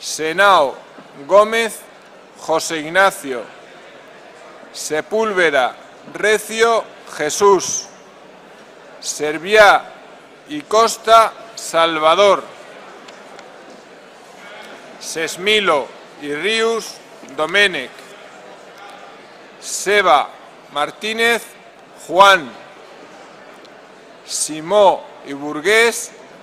Senao Gómez José Ignacio, Sepúlveda Recio Jesús, Serviá y Costa Salvador, Sesmilo y Rius Domenech, Seba Martínez Juan, Simó y Burgués